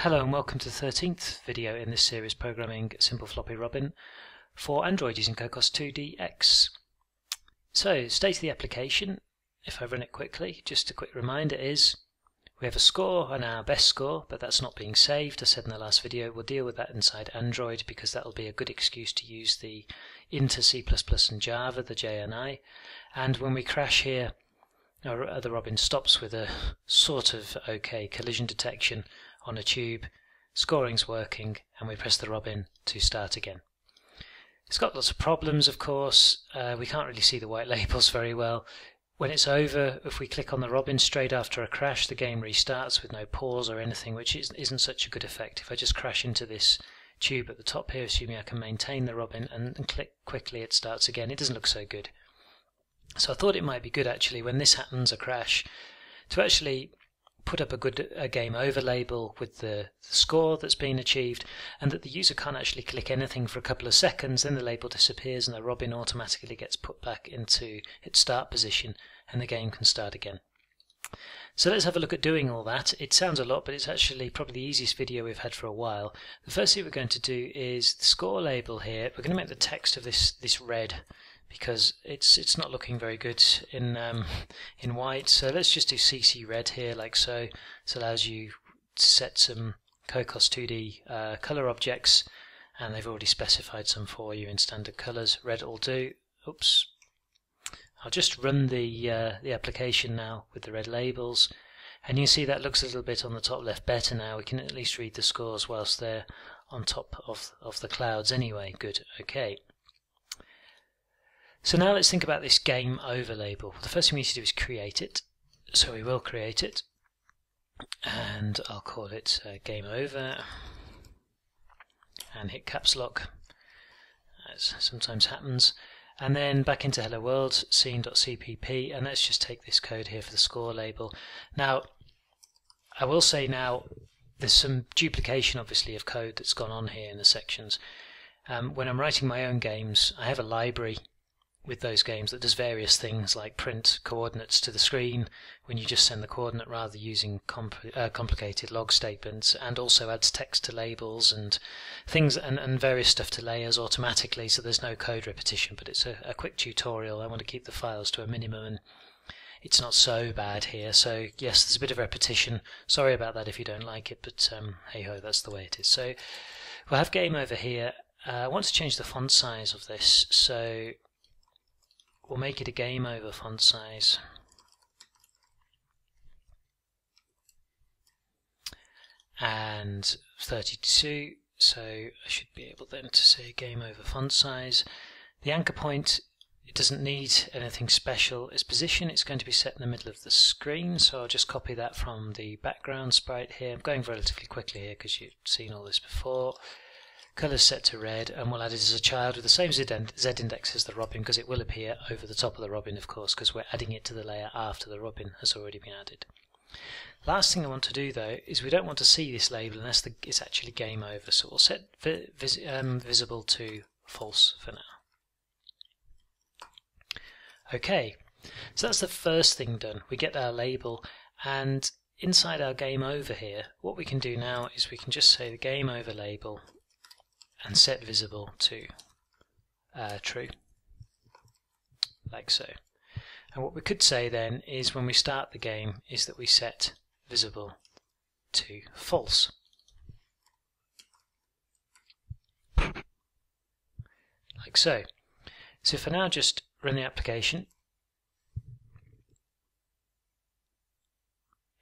Hello and welcome to the 13th video in this series programming Simple Floppy Robin for Android using Cocos 2DX. So, state of the application, if I run it quickly, just a quick reminder is we have a score and our best score, but that's not being saved. I said in the last video we'll deal with that inside Android because that'll be a good excuse to use the into C++ and Java, the JNI. And when we crash here, our other Robin stops with a sort of okay collision detection on a tube, scoring's working, and we press the Robin to start again. It's got lots of problems, of course. Uh, we can't really see the white labels very well. When it's over, if we click on the Robin straight after a crash, the game restarts with no pause or anything, which isn't such a good effect. If I just crash into this tube at the top here, assuming I can maintain the Robin, and, and click quickly, it starts again. It doesn't look so good. So I thought it might be good actually when this happens, a crash, to actually put up a good a game over label with the, the, score that's been achieved and that the user can't actually click anything for a couple of seconds then the label disappears and the robin automatically gets put back into its start position and the game can start again. So let's have a look at doing all that. It sounds a lot, but it's actually probably the easiest video we've had for a while. The first thing we're going to do is the score label here. We're going to make the text of this this red because it's it's not looking very good in um, in white. So let's just do CC red here, like so. This allows you to set some Cocos 2D uh, color objects, and they've already specified some for you in standard colors. Red will do. Oops. I'll just run the uh, the application now with the red labels, and you see that looks a little bit on the top left better now. We can at least read the scores whilst they're on top of of the clouds anyway. Good. Okay. So now let's think about this game over label. The first thing we need to do is create it. So we will create it. And I'll call it uh, game over. And hit caps lock, as sometimes happens. And then back into hello world, scene.cpp, and let's just take this code here for the score label. Now, I will say now, there's some duplication obviously of code that's gone on here in the sections. Um, when I'm writing my own games, I have a library with those games that does various things like print coordinates to the screen when you just send the coordinate rather using uh, complicated log statements and also adds text to labels and things and, and various stuff to layers automatically so there's no code repetition but it's a, a quick tutorial. I want to keep the files to a minimum and it's not so bad here. So yes there's a bit of repetition. Sorry about that if you don't like it but um, hey ho that's the way it is. So we'll have game over here. Uh, I want to change the font size of this. So We'll make it a game over font size. And 32, so I should be able then to say game over font size. The anchor point, it doesn't need anything special. Its position, it's going to be set in the middle of the screen, so I'll just copy that from the background sprite here. I'm going relatively quickly here because you've seen all this before. Colors set to red, and we'll add it as a child with the same Z index as the robin because it will appear over the top of the robin, of course, because we're adding it to the layer after the robin has already been added. Last thing I want to do though is we don't want to see this label unless the, it's actually game over, so we'll set vi vis um, visible to false for now. Okay, so that's the first thing done. We get our label, and inside our game over here, what we can do now is we can just say the game over label and set visible to uh, true, like so. And what we could say then is when we start the game is that we set visible to false. Like so. So I now just run the application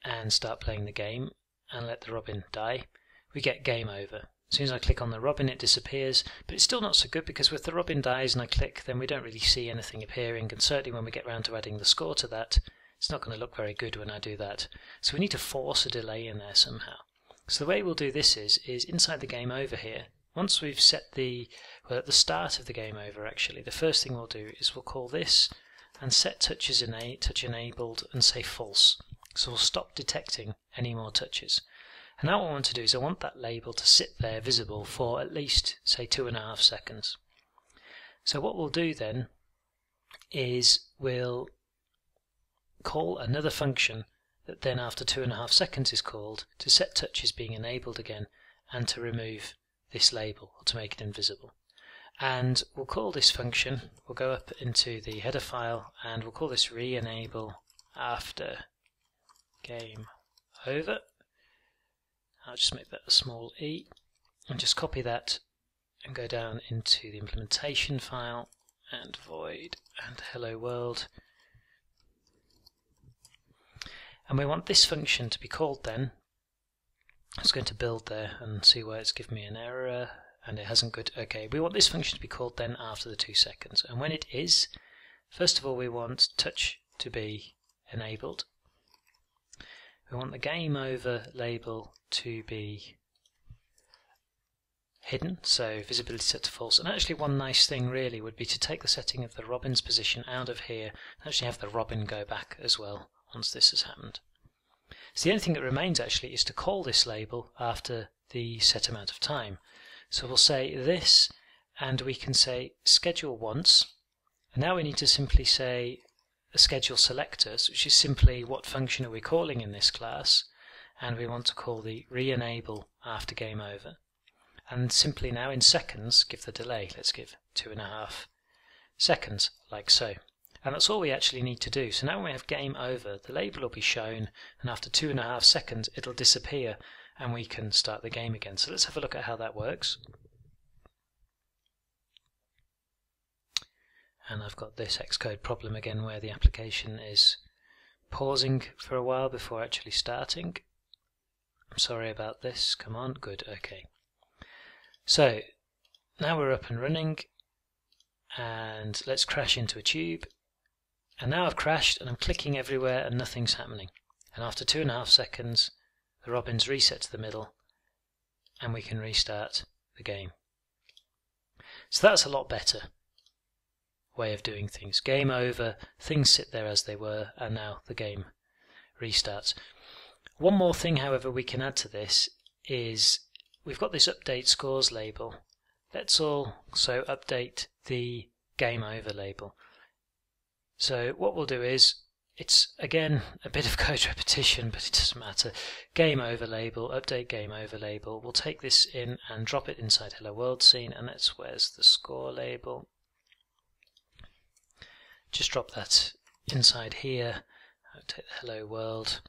and start playing the game and let the robin die, we get game over. As soon as I click on the robin, it disappears, but it's still not so good because if the robin dies and I click, then we don't really see anything appearing, and certainly when we get round to adding the score to that, it's not going to look very good when I do that. So we need to force a delay in there somehow. So the way we'll do this is, is inside the game over here, once we've set the, well at the start of the game over actually, the first thing we'll do is we'll call this and set touches ena touch enabled and say false. So we'll stop detecting any more touches. And now what I want to do is I want that label to sit there visible for at least, say, two and a half seconds. So what we'll do then is we'll call another function that then after two and a half seconds is called to set touches being enabled again and to remove this label or to make it invisible. And we'll call this function, we'll go up into the header file and we'll call this re-enable after game over. I'll just make that a small e and just copy that and go down into the implementation file and void and hello world. And we want this function to be called then. It's going to build there and see where it's given me an error and it hasn't good. Okay we want this function to be called then after the two seconds. And when it is first of all we want touch to be enabled we want the game over label to be hidden, so visibility set to false. And actually one nice thing really would be to take the setting of the robin's position out of here and actually have the robin go back as well once this has happened. So the only thing that remains actually is to call this label after the set amount of time. So we'll say this and we can say schedule once and now we need to simply say a schedule selectors which is simply what function are we calling in this class and we want to call the re-enable after game over and simply now in seconds give the delay. Let's give two and a half seconds, like so. And that's all we actually need to do. So now when we have game over, the label will be shown, and after two and a half seconds, it'll disappear, and we can start the game again. So let's have a look at how that works. And I've got this Xcode problem again where the application is pausing for a while before actually starting. I'm sorry about this. Come on, good, okay. So now we're up and running and let's crash into a tube and now I've crashed and I'm clicking everywhere and nothing's happening and after two and a half seconds the robins reset to the middle and we can restart the game. So that's a lot better way of doing things. Game over, things sit there as they were and now the game restarts. One more thing however we can add to this is we've got this update scores label. Let's also update the game over label. So what we'll do is, it's again a bit of code repetition, but it doesn't matter. Game over label, update game over label. We'll take this in and drop it inside hello world scene, and that's where's the score label. Just drop that inside here. Take the hello world.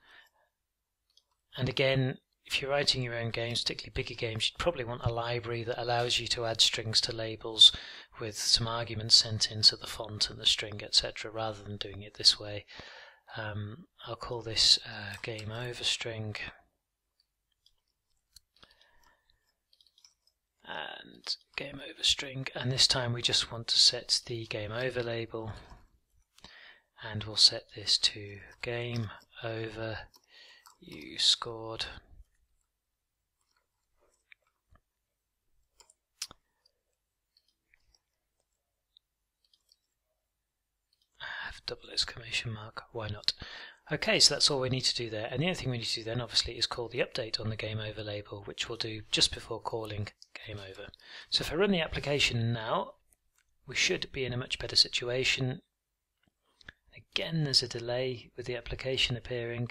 And again, if you're writing your own games, particularly bigger games, you'd probably want a library that allows you to add strings to labels with some arguments sent into the font and the string, etc., rather than doing it this way. Um, I'll call this uh, game over string. And game over string, and this time we just want to set the game over label, and we'll set this to game over you scored double exclamation mark, why not? Okay, so that's all we need to do there. And the only thing we need to do then, obviously, is call the update on the game over label, which we'll do just before calling game over. So if I run the application now, we should be in a much better situation. Again, there's a delay with the application appearing.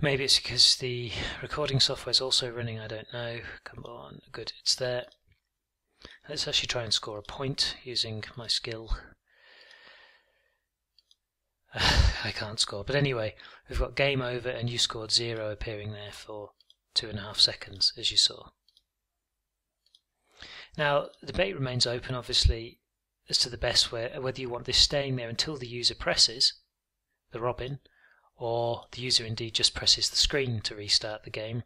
Maybe it's because the recording software is also running, I don't know. Come on, good, it's there. Let's actually try and score a point using my skill I can't score. But anyway, we've got game over and you scored zero appearing there for two and a half seconds, as you saw. Now, the debate remains open, obviously, as to the best way, whether you want this staying there until the user presses the robin, or the user indeed just presses the screen to restart the game.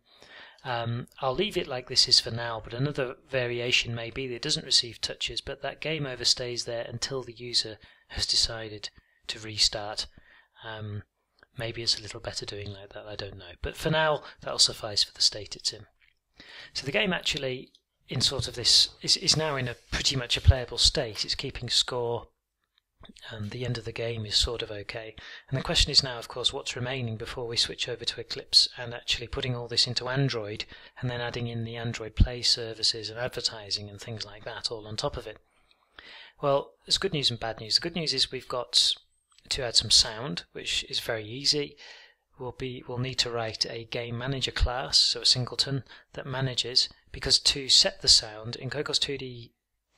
Um, I'll leave it like this is for now, but another variation may be that it doesn't receive touches, but that game over stays there until the user has decided to restart. Um, maybe it's a little better doing like that, I don't know. But for now, that'll suffice for the state it's in. So the game actually, in sort of this, is, is now in a pretty much a playable state. It's keeping score, and the end of the game is sort of okay. And the question is now, of course, what's remaining before we switch over to Eclipse and actually putting all this into Android and then adding in the Android Play services and advertising and things like that all on top of it. Well, there's good news and bad news. The good news is we've got to add some sound, which is very easy. We'll be we'll need to write a game manager class, so a singleton that manages because to set the sound in Cocos 2D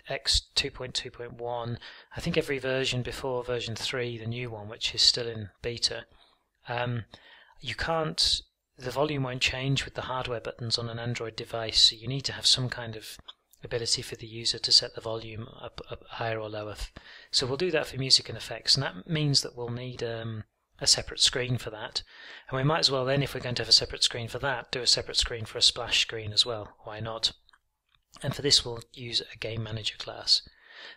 X 2.2.1, I think every version before version 3, the new one, which is still in beta, um, you can't the volume won't change with the hardware buttons on an Android device, so you need to have some kind of ability for the user to set the volume up, up higher or lower. So we'll do that for music and effects, and that means that we'll need um, a separate screen for that. And we might as well then, if we're going to have a separate screen for that, do a separate screen for a splash screen as well. Why not? And for this we'll use a game manager class.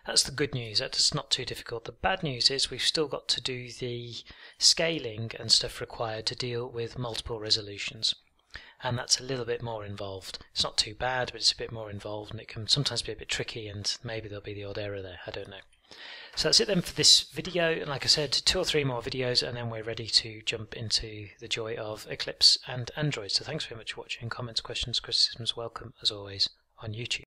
That's the good news, that's not too difficult. The bad news is we've still got to do the scaling and stuff required to deal with multiple resolutions. And that's a little bit more involved. It's not too bad, but it's a bit more involved and it can sometimes be a bit tricky and maybe there'll be the odd error there, I don't know. So that's it then for this video. And like I said, two or three more videos and then we're ready to jump into the joy of Eclipse and Android. So thanks very much for watching. Comments, questions, criticisms, welcome as always on YouTube.